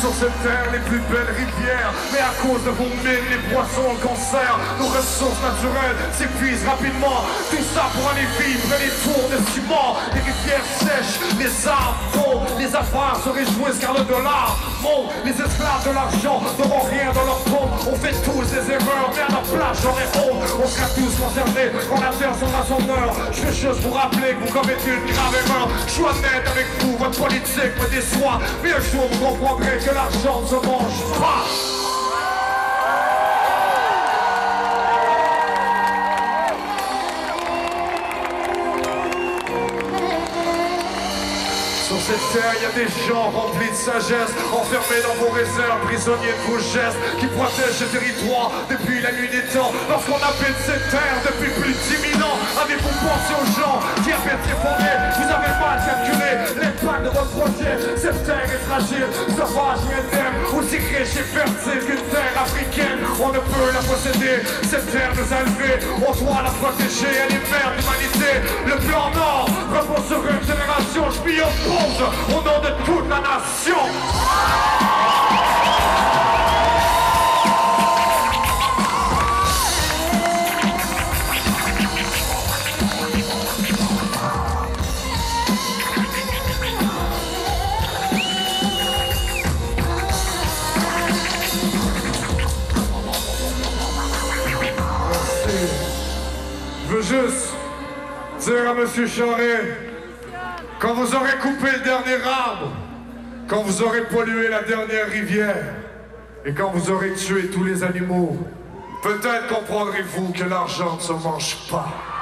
sur cette terre les plus belles rivières. Mais à cause de vos mines, les poissons ont le cancer. Nos ressources naturelles s'épuisent rapidement. Tout ça pour aller vivre les tours de ciment. Les rivières sèches, les arbres fondent. Les affaires se réjouissent car le dollar Les esclaves de l'argent n'auront rien dans leur pompe. On fait tous des erreurs, mais à la place j'aurais honte. On sera tous concernés quand la terre sera son heure. Je veux juste vous rappeler que vous commettez une grave erreur. Je suis honnête avec vous, votre politique me déçoit. Mais un jour vous comprendrez que l'argent ne se mange pas. Sur cette terre, il y a des gens remplis de sagesse, enfermés dans vos réserves, prisonniers de vos gestes, qui protègent ce territoire depuis la nuit des temps. Lorsqu'on habite cette terre depuis plus de 10 000 ans, avez-vous pensé aux gens qui avaient répondu Vous avez mal calculé l'impact de votre projet. Cette terre est fragile, sauvage et indemne, aussi riche et fertile qu'une terre africaine. On ne peut la posséder, cette terre nous a élevés, on doit la protéger, elle est au nom de toute la nation. Je veux juste dire à Monsieur Charest quand vous aurez coupé le dernier arbre, quand vous aurez pollué la dernière rivière, et quand vous aurez tué tous les animaux, peut-être comprendrez-vous que l'argent ne se mange pas.